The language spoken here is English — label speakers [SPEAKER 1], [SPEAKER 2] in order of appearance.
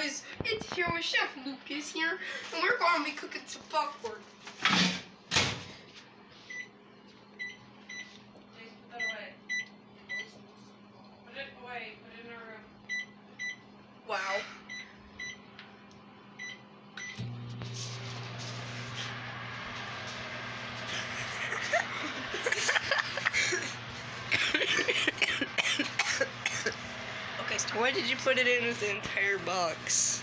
[SPEAKER 1] guys, it's here with Chef Lukas here, and we're gonna be cooking some popcorn.
[SPEAKER 2] Please put that away. Put it away. Put it in our room.
[SPEAKER 1] Wow. Stop.
[SPEAKER 3] Why did you put it in with the entire box?